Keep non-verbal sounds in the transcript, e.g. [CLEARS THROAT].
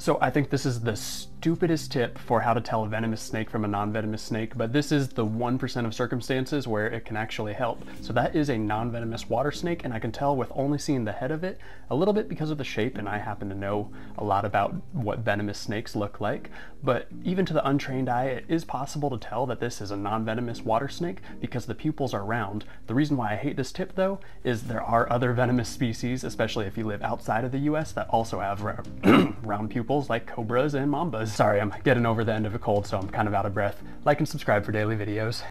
So I think this is the stupidest tip for how to tell a venomous snake from a non-venomous snake, but this is the 1% of circumstances where it can actually help. So that is a non-venomous water snake, and I can tell with only seeing the head of it a little bit because of the shape, and I happen to know a lot about what venomous snakes look like. But even to the untrained eye, it is possible to tell that this is a non-venomous water snake because the pupils are round. The reason why I hate this tip though, is there are other venomous species, especially if you live outside of the US, that also have [CLEARS THROAT] round pupils like cobras and mambas. Sorry, I'm getting over the end of a cold, so I'm kind of out of breath. Like and subscribe for daily videos.